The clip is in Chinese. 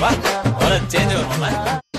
好了我的节奏来。